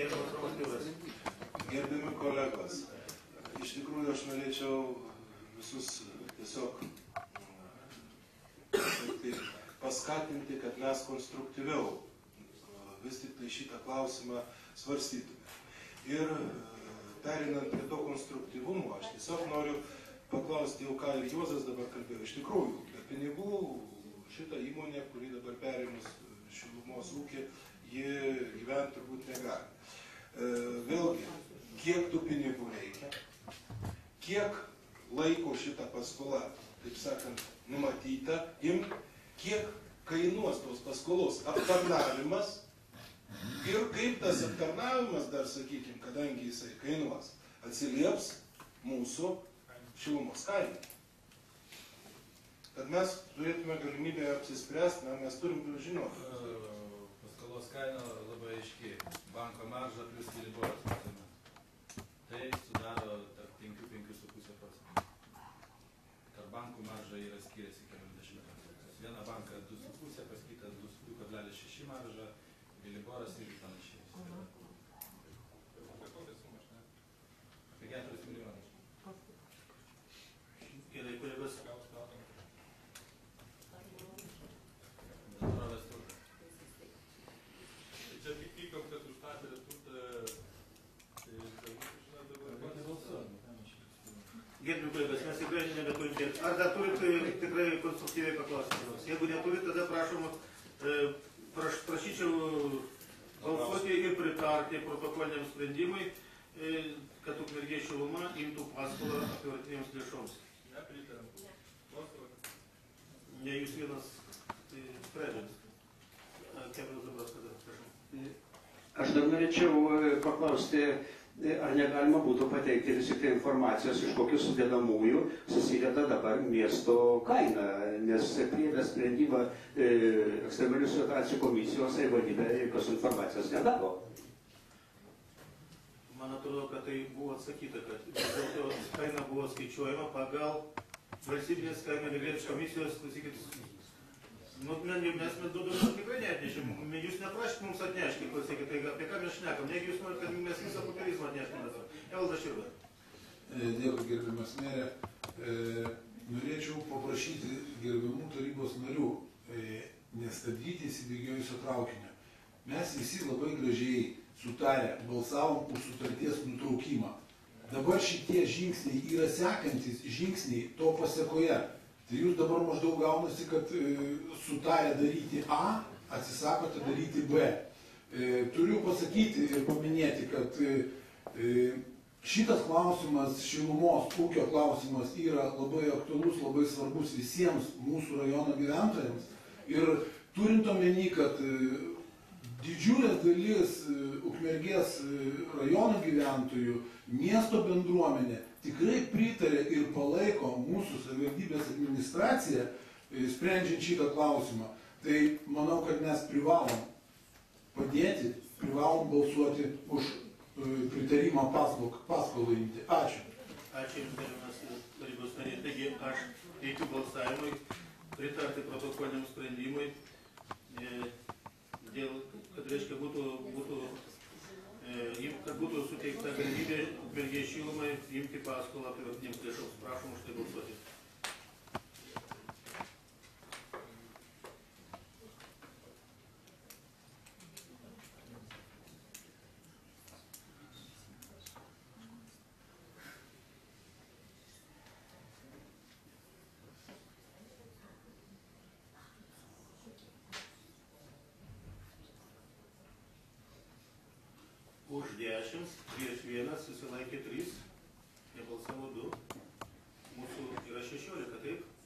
Gerbiamas Romas Pilas. Gerbiami kolegos, iš tikrųjų aš norėčiau visus tiesiog paskatinti, kad mes konstruktyviau vis tik tai šitą klausimą svarstytume. Ir perinant prie to konstruktyvumo, aš tiesiog noriu paklausti jau ką ir Juozas dabar kalbėjo. Iš tikrųjų, be pinigų šitą įmonę, kuri dabar perėmus šilumos ūkį, ji gyventi turbūt negali. Vėlgi, kiek tų pinigų reikia, kiek laiko šitą paskolą, taip sakant, numatyta, im, kiek kainuos tos paskolos aptarnavimas ir kaip tas aptarnavimas dar, sakykime, kadangi jisai kainuos, atsilieps mūsų šilumos kainą. Kad mes turėtume galimybę apsispręsti, na, mes turim žinoti. Paskolos kaina labai aiški. Banko marža plus Liboras matome. Tai sudaro tarp 5-5,5 procentų. Tarp bankų marža yra skiriasi keliasdešimt procentų. Viena banka 2,5, pas kitą 2,6 marža, Liboras ir panašiai. Gerbiami kolegos, mes tikrai nebeturim dirbti. Ar dar turit e, tikrai konstruktyviai paklausyti? nors? Jeigu neturit, tada prašom, e, praš, prašyčiau balsuoti ir pritarti protokoliniam sprendimui, e, kad ukmergė šiluma imtų paskolą apivartinėms lėšoms. nepritariam. Balsuoti. Ne jūs vienas tai, sprendžiat. Kevinas Zabraskas, prašau. Aš dar norėčiau e, paklausti, e, ar negalima būtų pateikti vis tik tai informacijos, iš kokių sudėdamųjų susideda dabar miesto kaina, nes priėmė sprendimą e, ekstremalių situacijų komisijos savivaldybė jokios informacijos nedavo. Man atrodo, kad tai buvo atsakyta, kad vis dėlto kaina buvo skaičiuojama pagal valstybinės kainų reguliavimo komisijos, klausykit, nu, mes, mes, mes du duomenų tikrai neatnešėm, jūs neprašėt mums atnešti, klausykit, tai apie ką mes šnekam, negi jūs norite, kad mes visą popierizmą atneštume dabar. Evaldas Širva. Dėkui, gerbiamas merė. E, Norėčiau paprašyti gerbiamų tarybos narių e, nestabdyti įsibėgėjusio traukinio. Mes visi labai gražiai sutarę balsavom už sutarties nutraukimą. Dabar šitie žingsniai yra sekantis žingsniai to pasiekoje. Tai jūs dabar maždaug gaunasi, kad e, sutarę daryti A, atsisakote daryti B. E, turiu pasakyti ir paminėti, kad e, šitas klausimas, šilumos ūkio klausimas yra labai aktualus, labai svarbus visiems mūsų rajono gyventojams. Ir turint omeny, kad didžiulė dalis e, Ukmergės e, rajono gyventojų, miesto bendruomenė tikrai pritarė ir palaiko mūsų savivaldybės administraciją, e, sprendžiant šitą klausimą. Tai manau, kad mes privalom padėti, privalom balsuoti už pritarimą paskolą imti. Ačiū. Ačiū Jums, gerbiamas tarybos nariai. Taigi aš teikiu balsavimui pritarti protokoliniam sprendimui, e, dėl, kad reiškia būtų, būtų, e, kad būtų suteikta galimybė Belgijai šilumai imti paskolą privatinėms lėšoms. Prašom už tai balsuoti. susilaikė 3, nebalsavo 2, mūsų yra 16, taip?